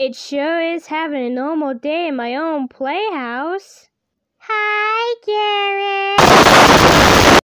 It sure is having a normal day in my own playhouse. Hi,